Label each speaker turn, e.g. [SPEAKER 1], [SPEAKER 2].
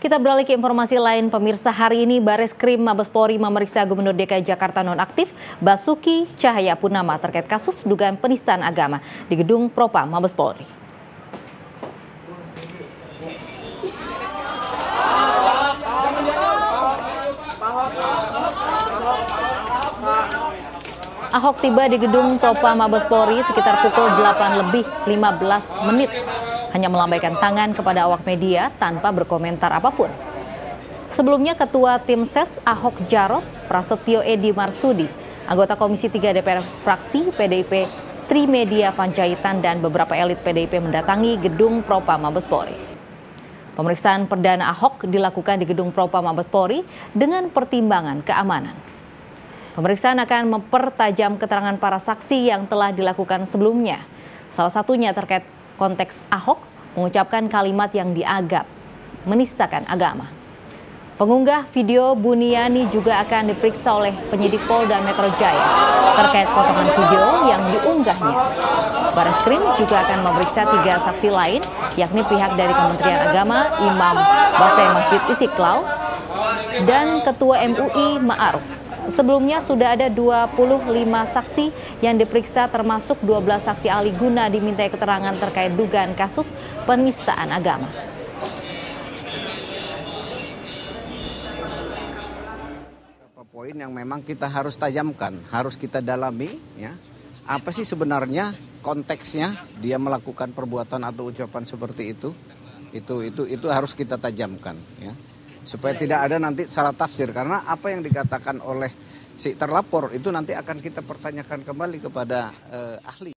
[SPEAKER 1] Kita beralih ke informasi lain, pemirsa hari ini Baris Krim Mabespori memeriksa Gubernur DKI Jakarta nonaktif Basuki Cahaya Punama terkait kasus dugaan penistaan agama di gedung Propa Mabespori. Ahok tiba di gedung Propa Mabespori sekitar pukul 8 lebih 15 menit. Hanya melambaikan tangan kepada awak media tanpa berkomentar apa pun. Sebelumnya Ketua Tim Ses Ahok Jarot Prasetyo Edi Marsudi, anggota Komisi 3 DPR fraksi PDIP Trimedia Panjaitan dan beberapa elit PDIP mendatangi gedung Propa Mabespori. Pemeriksaan perdana Ahok dilakukan di gedung Propa Mabespori dengan pertimbangan keamanan. Pemeriksaan akan mempertajam keterangan para saksi yang telah dilakukan sebelumnya. Salah satunya terkait konteks Ahok mengucapkan kalimat yang dianggap menistakan agama. Pengunggah video Buniani juga akan diperiksa oleh penyidik Polda Metro Jaya terkait potongan video yang diunggahnya. Baris Krim juga akan memeriksa tiga saksi lain, yakni pihak dari Kementerian Agama, Imam Basai Masjid Istiqlal, dan Ketua MUI Ma'aruf. Sebelumnya sudah ada 25 saksi yang diperiksa termasuk 12 saksi ahli guna dimintai keterangan terkait dugaan kasus penistaan agama.
[SPEAKER 2] poin yang memang kita harus tajamkan, harus kita dalami ya. Apa sih sebenarnya konteksnya dia melakukan perbuatan atau ucapan seperti itu? Itu itu itu harus kita tajamkan ya supaya tidak ada nanti salah tafsir karena apa yang dikatakan oleh si terlapor itu nanti akan kita pertanyakan kembali kepada eh, ahli.